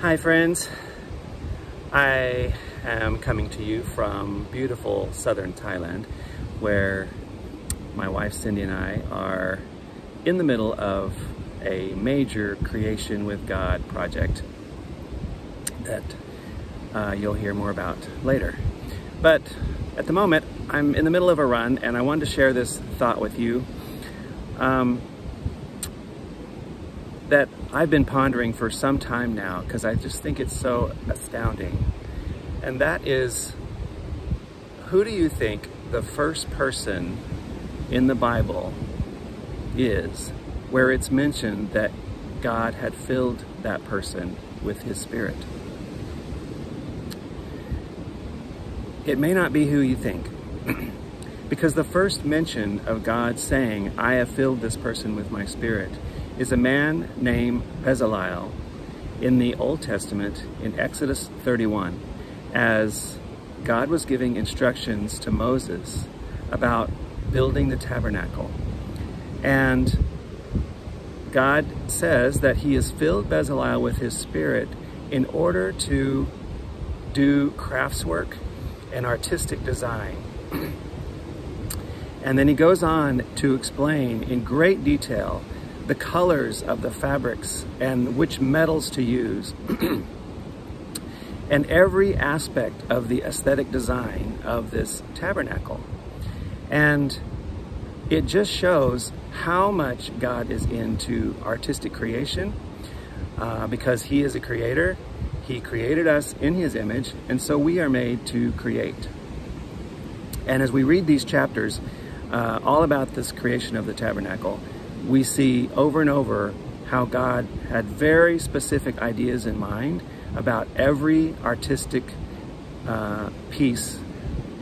Hi friends, I am coming to you from beautiful southern Thailand where my wife Cindy and I are in the middle of a major creation with God project that uh, you'll hear more about later. But at the moment, I'm in the middle of a run and I wanted to share this thought with you. Um, that I've been pondering for some time now because I just think it's so astounding. And that is, who do you think the first person in the Bible is where it's mentioned that God had filled that person with his spirit? It may not be who you think. because the first mention of God saying, I have filled this person with my spirit, is a man named Bezalel in the Old Testament in Exodus 31 as God was giving instructions to Moses about building the tabernacle. And God says that he has filled Bezalel with his spirit in order to do craftswork and artistic design. and then he goes on to explain in great detail the colors of the fabrics and which metals to use. and every aspect of the aesthetic design of this tabernacle. And it just shows how much God is into artistic creation uh, because He is a creator. He created us in His image, and so we are made to create. And as we read these chapters, uh, all about this creation of the tabernacle, we see over and over how God had very specific ideas in mind about every artistic uh, piece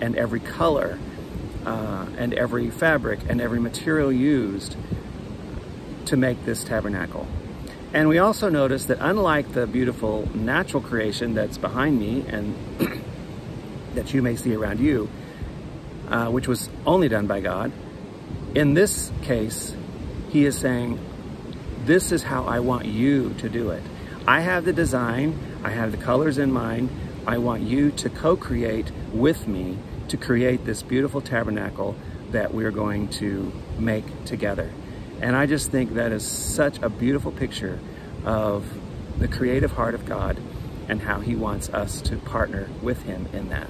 and every color uh, and every fabric and every material used to make this tabernacle. And we also notice that unlike the beautiful natural creation that's behind me and that you may see around you, uh, which was only done by God, in this case, he is saying, this is how I want you to do it. I have the design, I have the colors in mind. I want you to co-create with me to create this beautiful tabernacle that we're going to make together. And I just think that is such a beautiful picture of the creative heart of God and how he wants us to partner with him in that.